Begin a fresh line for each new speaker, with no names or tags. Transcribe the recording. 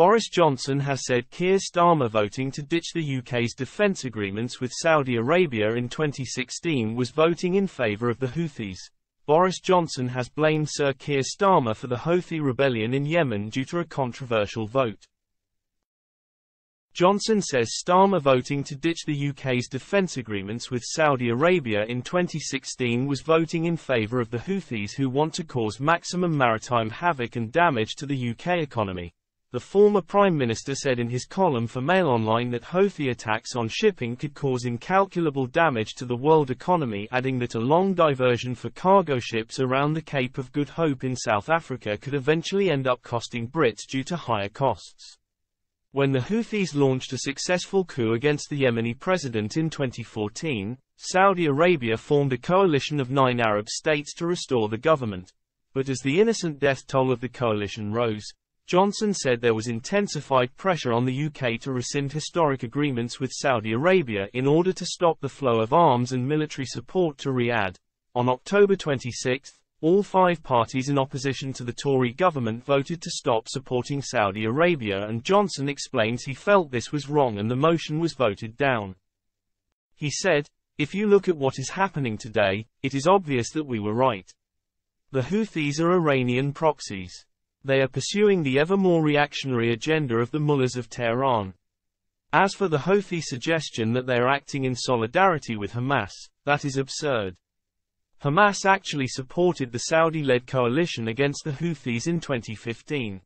Boris Johnson has said Keir Starmer voting to ditch the UK's defence agreements with Saudi Arabia in 2016 was voting in favour of the Houthis. Boris Johnson has blamed Sir Keir Starmer for the Houthi rebellion in Yemen due to a controversial vote. Johnson says Starmer voting to ditch the UK's defence agreements with Saudi Arabia in 2016 was voting in favour of the Houthis who want to cause maximum maritime havoc and damage to the UK economy. The former Prime Minister said in his column for Mail Online that Houthi attacks on shipping could cause incalculable damage to the world economy adding that a long diversion for cargo ships around the Cape of Good Hope in South Africa could eventually end up costing Brits due to higher costs. When the Houthis launched a successful coup against the Yemeni president in 2014, Saudi Arabia formed a coalition of nine Arab states to restore the government. But as the innocent death toll of the coalition rose, Johnson said there was intensified pressure on the UK to rescind historic agreements with Saudi Arabia in order to stop the flow of arms and military support to Riyadh. On October 26, all five parties in opposition to the Tory government voted to stop supporting Saudi Arabia and Johnson explains he felt this was wrong and the motion was voted down. He said, if you look at what is happening today, it is obvious that we were right. The Houthis are Iranian proxies. They are pursuing the ever more reactionary agenda of the mullahs of Tehran. As for the Houthi suggestion that they are acting in solidarity with Hamas, that is absurd. Hamas actually supported the Saudi-led coalition against the Houthis in 2015.